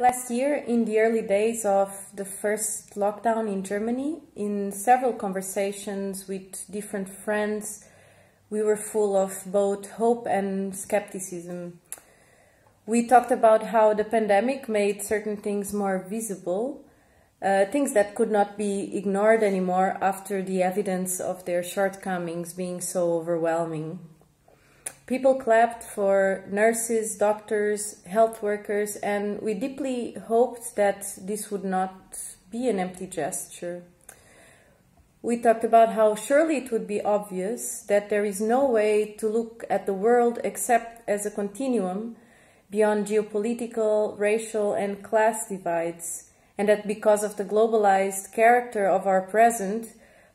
Last year, in the early days of the first lockdown in Germany, in several conversations with different friends, we were full of both hope and skepticism. We talked about how the pandemic made certain things more visible, uh, things that could not be ignored anymore after the evidence of their shortcomings being so overwhelming. People clapped for nurses, doctors, health workers, and we deeply hoped that this would not be an empty gesture. We talked about how surely it would be obvious that there is no way to look at the world except as a continuum beyond geopolitical, racial, and class divides, and that because of the globalized character of our present,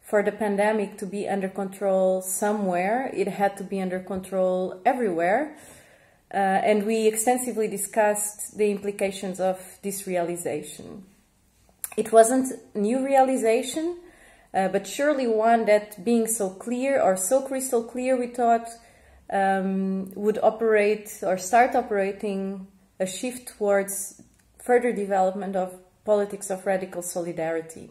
for the pandemic to be under control somewhere, it had to be under control everywhere. Uh, and we extensively discussed the implications of this realization. It wasn't new realization, uh, but surely one that being so clear or so crystal clear, we thought um, would operate or start operating a shift towards further development of politics of radical solidarity.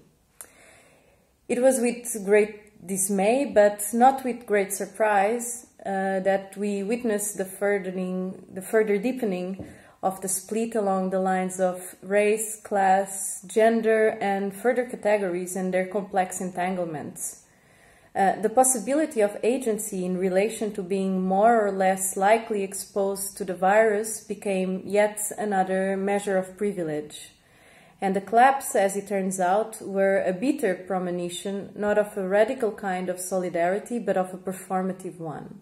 It was with great dismay, but not with great surprise, uh, that we witnessed the furthering, the further deepening of the split along the lines of race, class, gender, and further categories and their complex entanglements. Uh, the possibility of agency in relation to being more or less likely exposed to the virus became yet another measure of privilege. And the claps, as it turns out, were a bitter premonition, not of a radical kind of solidarity, but of a performative one.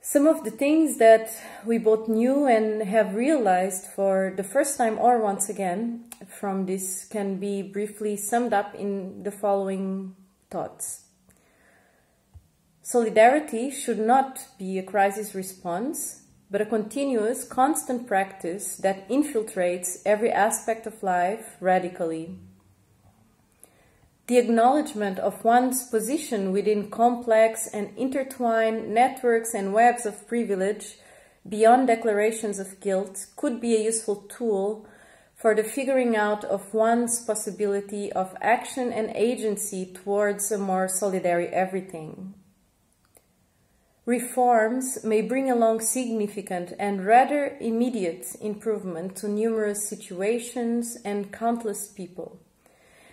Some of the things that we both knew and have realized for the first time or once again from this can be briefly summed up in the following thoughts. Solidarity should not be a crisis response, but a continuous, constant practice that infiltrates every aspect of life radically. The acknowledgement of one's position within complex and intertwined networks and webs of privilege beyond declarations of guilt could be a useful tool for the figuring out of one's possibility of action and agency towards a more solidary everything. Reforms may bring along significant and rather immediate improvement to numerous situations and countless people.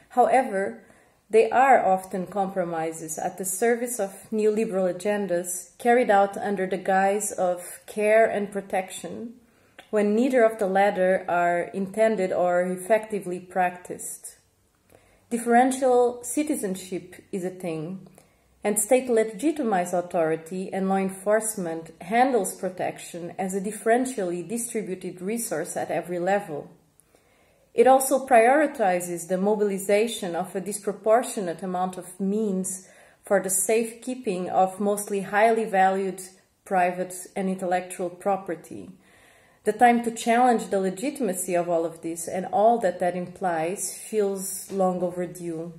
However, they are often compromises at the service of neoliberal agendas carried out under the guise of care and protection, when neither of the latter are intended or effectively practiced. Differential citizenship is a thing, and state legitimized authority and law enforcement handles protection as a differentially distributed resource at every level. It also prioritizes the mobilization of a disproportionate amount of means for the safekeeping of mostly highly valued private and intellectual property. The time to challenge the legitimacy of all of this and all that that implies feels long overdue.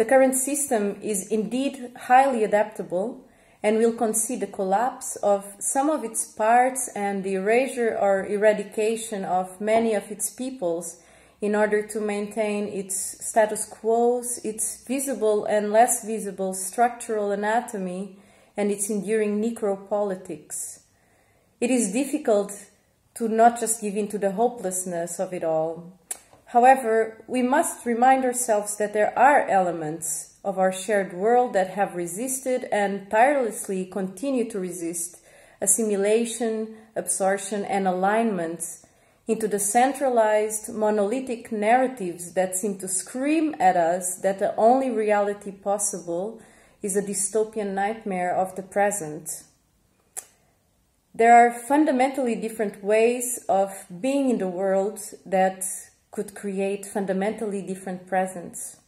The current system is indeed highly adaptable and will concede the collapse of some of its parts and the erasure or eradication of many of its peoples in order to maintain its status quo, its visible and less visible structural anatomy, and its enduring necropolitics. It is difficult to not just give in to the hopelessness of it all. However, we must remind ourselves that there are elements of our shared world that have resisted and tirelessly continue to resist assimilation, absorption, and alignment into the centralized monolithic narratives that seem to scream at us that the only reality possible is a dystopian nightmare of the present. There are fundamentally different ways of being in the world that could create fundamentally different presents.